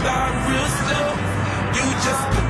start real slow. You just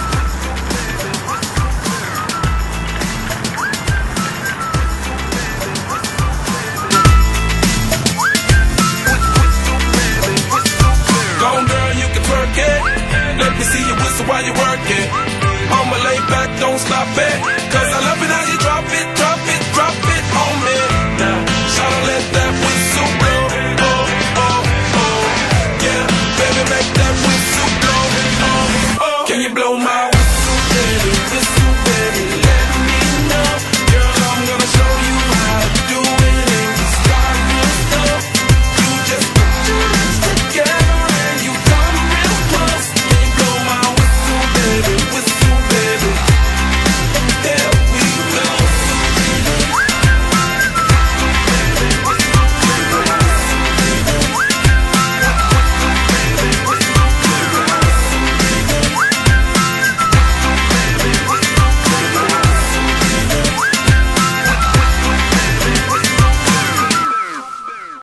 Let me see you whistle while you work it. I'ma lay back, don't stop it. Cause I love it how you drop it, drop